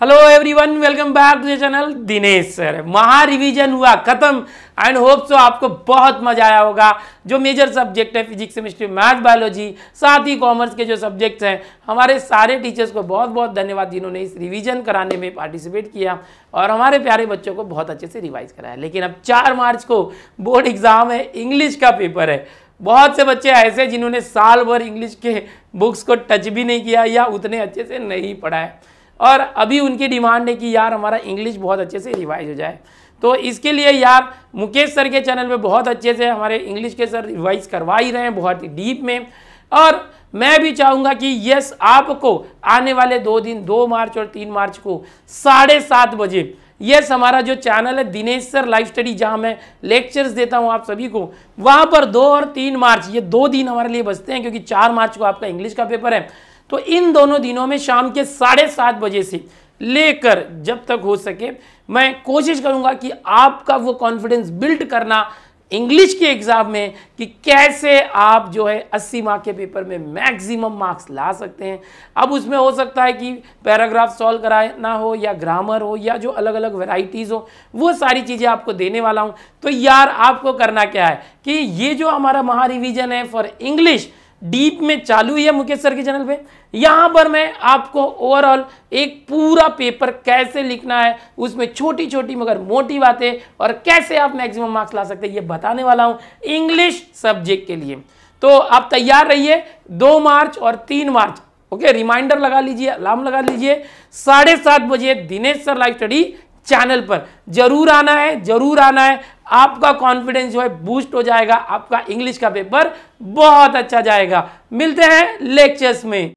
Hello everyone welcome back to channel Dinesh sir महा revision हुआ, खत्म. एंड होप सो आपको बहुत मज़ा आया होगा। जो मेजर सब्जेक्ट है फिजिक्स केमिस्ट्री मैथ बायोलॉजी साथ ही कॉमर्स के जो सब्जेक्ट्स हैं, हमारे सारे टीचर्स को बहुत बहुत धन्यवाद जिन्होंने इस रिवीजन कराने में पार्टिसिपेट किया और हमारे प्यारे बच्चों को बहुत अच्छे से रिवाइज कराया। लेकिन अब चार मार्च को बोर्ड एग्ज़ाम है इंग्लिश का पेपर है। बहुत से बच्चे ऐसे जिन्होंने साल भर इंग्लिश के बुक्स को टच भी नहीं किया या उतने अच्छे से नहीं पढ़ा है और अभी उनकी डिमांड है कि यार हमारा इंग्लिश बहुत अच्छे से रिवाइज हो जाए। तो इसके लिए यार मुकेश सर के चैनल पे बहुत अच्छे से हमारे इंग्लिश के सर रिवाइज करवा ही रहे हैं बहुत डीप में। और मैं भी चाहूँगा कि यस आपको आने वाले दो दिन, दो मार्च और तीन मार्च को साढ़े सात बजे यस हमारा जो चैनल है दिनेश सर लाइव स्टडी जहाँ मैं लेक्चर्स देता हूँ आप सभी को, वहाँ पर दो और तीन मार्च, ये दो दिन हमारे लिए बचते हैं, क्योंकि चार मार्च को आपका इंग्लिश का पेपर है। तो इन दोनों दिनों में शाम के साढ़े सात बजे से लेकर जब तक हो सके, मैं कोशिश करूँगा कि आपका वो कॉन्फिडेंस बिल्ड करना इंग्लिश के एग्ज़ाम में कि कैसे आप जो है 80 मार्क के पेपर में मैक्सिमम मार्क्स ला सकते हैं। अब उसमें हो सकता है कि पैराग्राफ सॉल्व कराना हो या ग्रामर हो या जो अलग अलग वेराइटीज़ हो, वो सारी चीज़ें आपको देने वाला हूँ। तो यार, आपको करना क्या है कि ये जो हमारा महा रिविजन है फॉर इंग्लिश डीप में चालू है मुकेश सर के चैनल पे। यहाँ पर मैं आपको ओवरऑल एक पूरा पेपर कैसे लिखना है, उसमें छोटी छोटी मगर मोटी बातें और कैसे आप मैक्सिमम मार्क्स ला सकते हैं, ये बताने वाला हूँ इंग्लिश सब्जेक्ट के लिए। तो आप तैयार रहिए, दो मार्च और तीन मार्च ओके रिमाइंडर लगा लीजिए अलार्म लगा लीजिए। साढ़े सात बजे Dinesh sir live study channel पर। ज़रूर आना है, ज़रूर आना है। आपका कॉन्फिडेंस जो है बूस्ट हो जाएगा, आपका इंग्लिश का पेपर बहुत अच्छा जाएगा। मिलते हैं लेक्चर्स में।